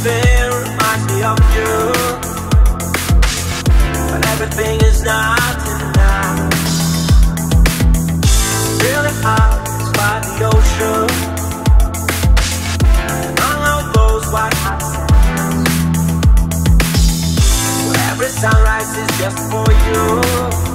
everything reminds me of you. But everything is not enough. Really hot by the ocean. And I love those white hot sands Where every sunrise is just for you.